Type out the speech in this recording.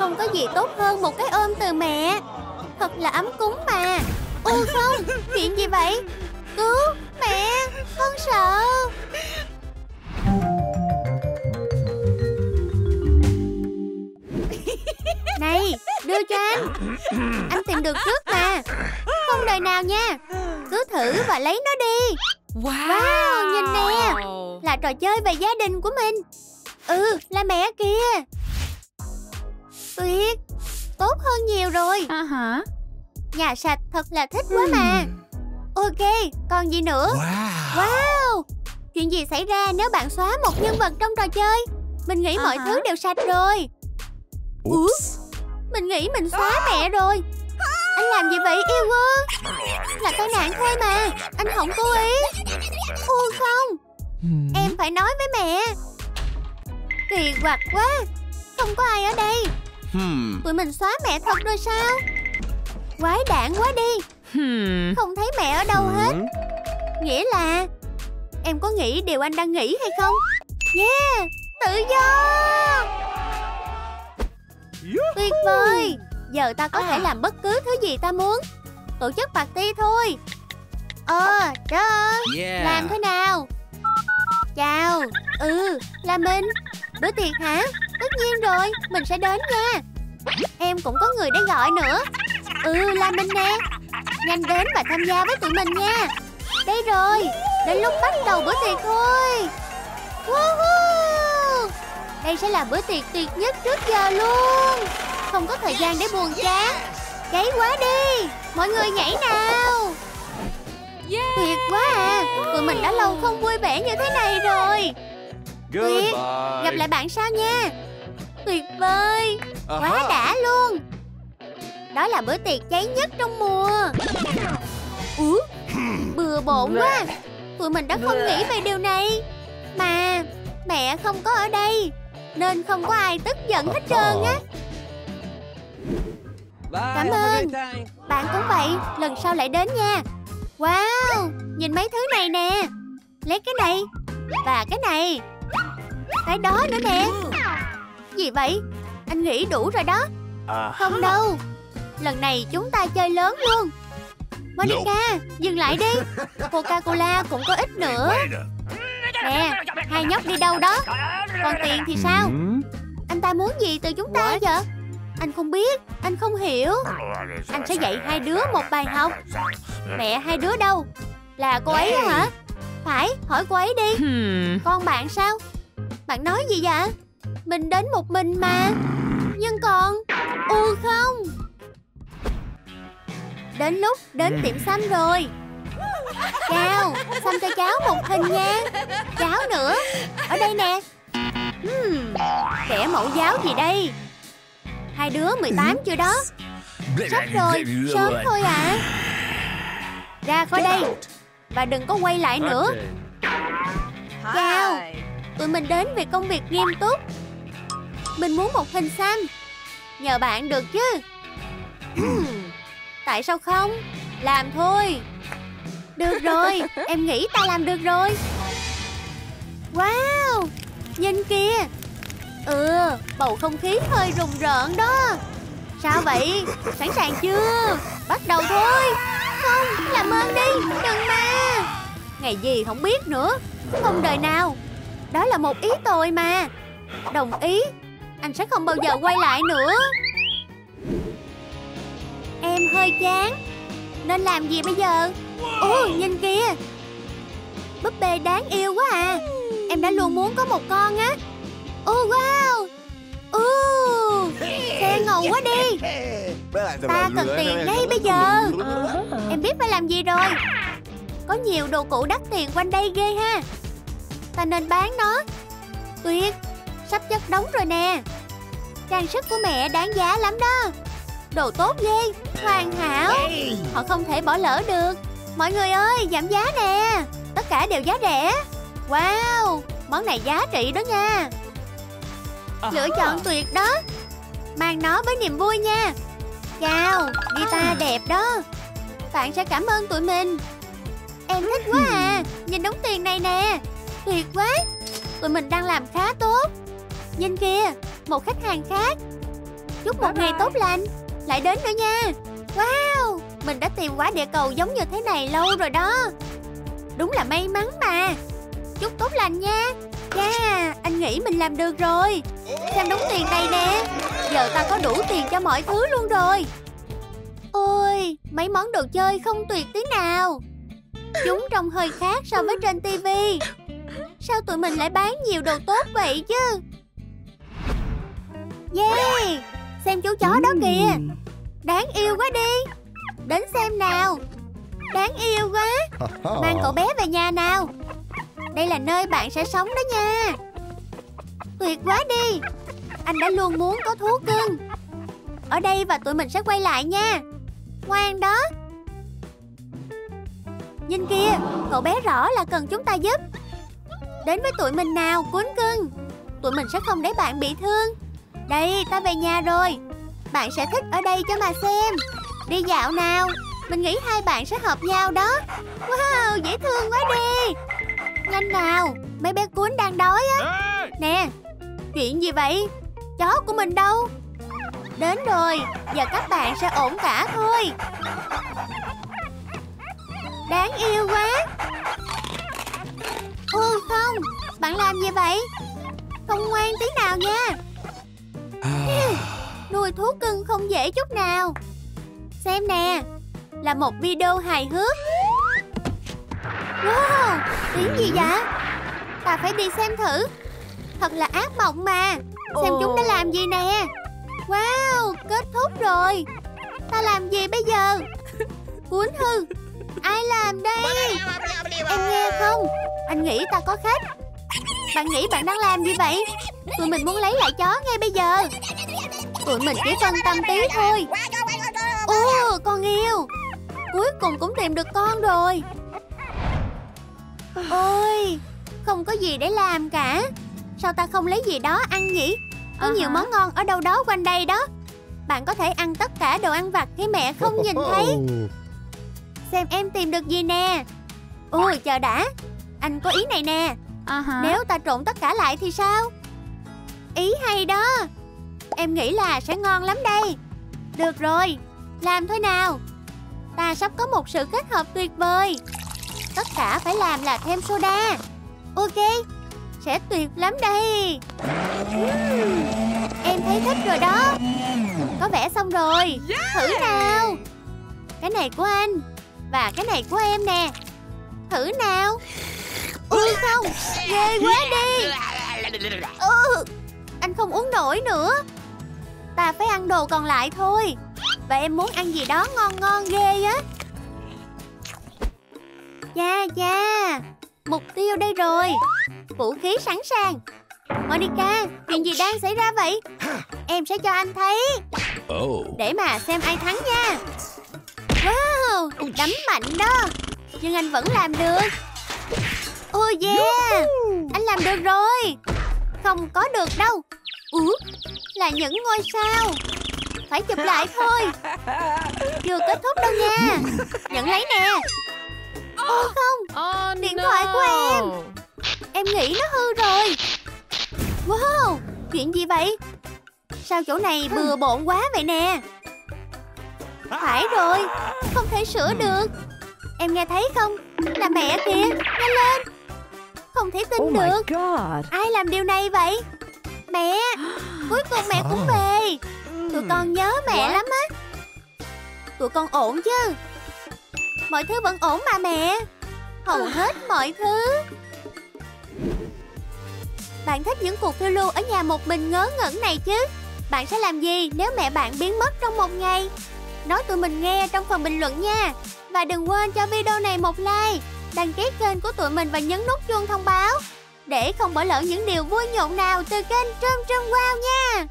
Không có gì tốt hơn một cái ôm từ mẹ. Thật là ấm cúng mà. Ôi không, chuyện gì vậy? Cứu, mẹ, con sợ. Này, đưa cho anh. Anh tìm được trước mà. Không đời nào nha. Cứ thử và lấy nó đi. Wow, Wow, nhìn nè. Là trò chơi về gia đình của mình. Ừ, là mẹ kìa Tuyệt Tốt hơn nhiều rồi. À hả? Nhà sạch thật là thích quá mà. Ok, còn gì nữa? Wow. Wow. Chuyện gì xảy ra nếu bạn xóa một nhân vật trong trò chơi? Mình nghĩ À mọi hả? thứ đều sạch rồi. Oops. Mình nghĩ mình xóa mẹ rồi. Anh làm gì vậy yêu ơi Là tai nạn thôi mà. Anh không cố ý. Ôi không. Hmm. Em phải nói với mẹ. Kỳ quặc quá. Không có ai ở đây Hmm. Tụi mình xóa mẹ thật rồi sao? Quái đản quá đi. Hmm. Không thấy mẹ ở đâu hết. Hmm. Nghĩa là Em có nghĩ điều anh đang nghĩ hay không? Yeah Tự do. Tuyệt vời. Giờ ta có thể làm bất cứ thứ gì ta muốn. Tổ chức party thôi. Ờ đó. Yeah. Làm thế nào? Chào. Ừ là mình. Bữa tiệc hả Tất nhiên rồi, Mình sẽ đến nha. Em cũng có người để gọi nữa. Ừ là mình nè. Nhanh đến và tham gia với tụi mình nha. Đây rồi, Đến lúc bắt đầu bữa tiệc thôi. Woohoo! Đây sẽ là bữa tiệc tuyệt nhất trước giờ luôn. Không có thời gian để buồn chán. Cháy quá đi. Mọi người nhảy nào. Tuyệt quá à. Tụi mình đã lâu không vui vẻ như thế này rồi. Tuyệt. Gặp lại bạn sau nha. Tuyệt vơi Quá đã luôn! Đó là bữa tiệc cháy nhất trong mùa. Ủa Bừa bộn quá. Tụi mình đã không nghĩ về điều này. Mà Mẹ không có ở đây Nên không có ai tức giận hết trơn á. Cảm ơn. Bạn cũng vậy Lần sau lại đến nha. Wow Nhìn mấy thứ này nè. Lấy cái này Và cái này. Cái đó nữa nè Gì vậy? Anh nghĩ đủ rồi đó. Không đâu. Lần này chúng ta chơi lớn luôn. Monica Dừng lại đi. Coca-Cola cũng có ít nữa. Nè Hai nhóc đi đâu đó? Còn tiền thì sao? Hmm. Anh ta muốn gì từ chúng ta vậy? Anh không biết Anh không hiểu. Anh sẽ dạy hai đứa một bài học. Mẹ hai đứa đâu? Là cô ấy hả? Phải hỏi cô ấy đi. Hmm. Con bạn sao? Bạn nói gì vậy Mình đến một mình mà. Nhưng còn U không? Đến lúc đến tiệm xăm rồi. Chào Xăm cho cháu một hình nha. Cháu nữa Ở đây nè. Hmm, Kẻ mẫu giáo gì đây? Hai đứa 18 chưa đó. Sắp rồi Sớm thôi à Ra khỏi đây Và đừng có quay lại nữa. Chào Tụi mình đến vì công việc nghiêm túc Mình muốn một hình xăm Nhờ bạn được chứ? Hmm, Tại sao không? Làm thôi. Được rồi Em nghĩ ta làm được rồi. Wow Nhìn kìa. Ừ Bầu không khí hơi rùng rợn đó. Sao vậy? Sẵn sàng chưa? Bắt đầu thôi. Không Làm ơn đi Đừng mà. Ngày gì không biết nữa Không đời nào. Đó là một ý tôi mà. Đồng ý Anh sẽ không bao giờ quay lại nữa. Em hơi chán. Nên làm gì bây giờ? Ồ nhìn kìa. Búp bê đáng yêu quá à. Em đã luôn muốn có một con á. Ô wow. Ồ Xe ngầu quá đi. Ta cần tiền ngay bây giờ. Em biết phải làm gì rồi. Có nhiều đồ cũ đắt tiền quanh đây ghê ha. Ta nên bán nó. Tuyệt chất đóng rồi nè. Trang sức của mẹ đáng giá lắm đó. Đồ tốt ghê Hoàn hảo. Họ không thể bỏ lỡ được. Mọi người ơi giảm giá nè. Tất cả đều giá rẻ. Wow Món này giá trị đó nha. Lựa chọn tuyệt đó. Mang nó với niềm vui nha. Chào Guitar đẹp đó. Bạn sẽ cảm ơn tụi mình. Em thích quá à. Nhìn đống tiền này nè. Tuyệt quá. Tụi mình đang làm khá tốt Nhìn kìa Một khách hàng khác. Chúc một ngày tốt lành. Lại đến nữa nha. Wow Mình đã tìm quả địa cầu giống như thế này lâu rồi đó. Đúng là may mắn mà. Chúc tốt lành nha. Yeah Anh nghĩ mình làm được rồi. Xem đống tiền đây nè. Giờ ta có đủ tiền cho mọi thứ luôn rồi. Ôi Mấy món đồ chơi không tuyệt tí nào. Chúng trông hơi khác so với trên tivi. Sao tụi mình lại bán nhiều đồ tốt vậy chứ Yeah Xem chú chó đó kìa. Đáng yêu quá đi. Đến xem nào. Đáng yêu quá. Mang cậu bé về nhà nào. Đây là nơi bạn sẽ sống đó nha. Tuyệt quá đi. Anh đã luôn muốn có thú cưng. Ở đây và tụi mình sẽ quay lại nha. Ngoan đó. Nhìn kìa Cậu bé rõ là cần chúng ta giúp. Đến với tụi mình nào cuốn cưng. Tụi mình sẽ không để bạn bị thương Đây ta về nhà rồi. Bạn sẽ thích ở đây cho mà xem. Đi dạo nào. Mình nghĩ hai bạn sẽ hợp nhau đó. Wow dễ thương quá đi. Nhanh nào Mấy bé cuốn đang đói á. Nè Chuyện gì vậy? Chó của mình đâu? Đến rồi Giờ các bạn sẽ ổn cả thôi. Đáng yêu quá. Ôi không Bạn làm gì vậy? Không ngoan tí nào nha Nuôi thú cưng không dễ chút nào. Xem nè, Là một video hài hước. Wow, Tiếng gì vậy? Ta phải đi xem thử. Thật là ác mộng mà. Xem chúng đã làm gì nè. Wow, Kết thúc rồi. Ta làm gì bây giờ? Cuốn hư. Ai làm đây? Em nghe không? Anh nghĩ ta có khách. Bạn nghĩ bạn đang làm gì vậy? Tụi mình muốn lấy lại chó ngay bây giờ. Tụi mình chỉ phân tâm tí thôi. Ồ con yêu. Cuối cùng cũng tìm được con rồi. Ôi Không có gì để làm cả. Sao ta không lấy gì đó ăn nhỉ? Có À nhiều món ngon ở đâu đó quanh đây đó. Bạn có thể ăn tất cả đồ ăn vặt khi mẹ không nhìn thấy. Xem em tìm được gì nè. Ôi chờ đã. Anh có ý này nè. Hả? Nếu ta trộn tất cả lại thì sao? Ý hay đó Em nghĩ là sẽ ngon lắm đây. Được rồi Làm thôi nào. Ta sắp có một sự kết hợp tuyệt vời. Tất cả phải làm là thêm soda. Ok Sẽ tuyệt lắm đây. Em thấy thích rồi đó. Có vẻ xong rồi. Thử nào. Cái này của anh Và cái này của em nè. Thử nào. Ui không. Ghê quá đi. Ừ, Anh không uống nổi nữa Ta phải ăn đồ còn lại thôi. Và em muốn ăn gì đó ngon ngon ghê á. Cha cha Mục tiêu đây rồi. Vũ khí sẵn sàng. Monica Chuyện gì đang xảy ra vậy? Em sẽ cho anh thấy. Oh. Để mà xem ai thắng nha. Wow Đấm mạnh đó. Nhưng anh vẫn làm được. Oh yeah. Anh làm được rồi. Không có được đâu. Ủa Là những ngôi sao. Phải chụp lại thôi. Chưa kết thúc đâu nha. Nhận lấy nè. Ô không. Oh, Điện no. thoại của em. Em nghĩ nó hư rồi. Wow Chuyện gì vậy? Sao chỗ này bừa bộn quá vậy nè? Phải rồi Không thể sửa được. Em nghe thấy không? Là mẹ kìa Nhanh lên. Không thể tin Oh my được. God. Ai làm điều này vậy? Mẹ Cuối cùng mẹ cũng về. Tụi con nhớ mẹ lắm á. Tụi con ổn chứ? Mọi thứ vẫn ổn mà mẹ. Hầu hết mọi thứ. Bạn thích những cuộc phiêu lưu ở nhà một mình ngớ ngẩn này chứ? Bạn sẽ làm gì nếu mẹ bạn biến mất trong một ngày? Nói tụi mình nghe trong phần bình luận nha. Và đừng quên cho video này một like Đăng ký kênh của tụi mình và nhấn nút chuông thông báo để không bỏ lỡ những điều vui nhộn nào từ kênh Trơm Trơm Wow nha.